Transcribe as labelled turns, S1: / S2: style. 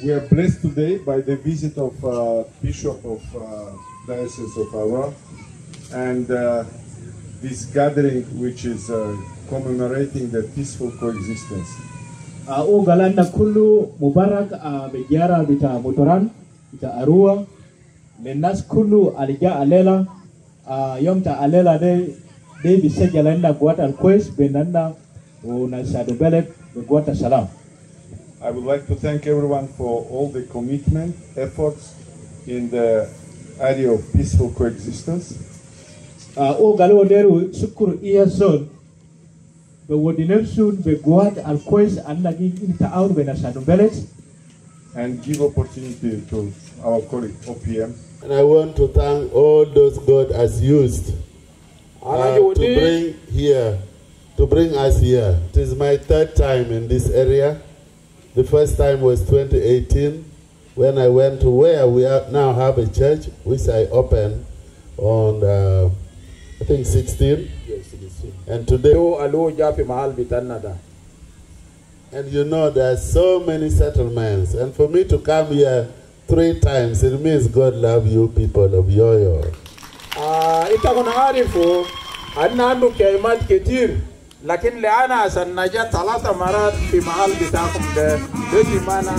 S1: today by the visit of uh, Bishop of uh, Diocese of Arua and uh, this gathering which is uh, commemorating the peaceful coexistence.
S2: Uh, o galanda kullu mubarak uh, bejara bita motoran bita arua lennas kullu alija alela uh, yomta alela de de biseja lenda guata alquest benanda una sadu belet guata salam
S1: I would like to thank everyone for all the commitment, efforts in the area of peaceful coexistence.
S2: uh, o galo deru sukuru iya zone be wodinem be guata alquest annagi inta out be na belet
S1: and give opportunity to our colleague OPM
S3: And I want to thank all those God has used uh, to bring here, to bring us here. It is my third time in this area. The first time was 2018 when I went to where we are now have a church, which I opened on, uh, I think 16. And today,
S4: alo jafi mahal bitannada
S3: and you know there are so many settlements. And for me to come here three times, it means God love you people of Yoyo.
S4: Ah, لكن لأنا سنجت ثلاث مرات في محل بتاعكم ده. دي معنى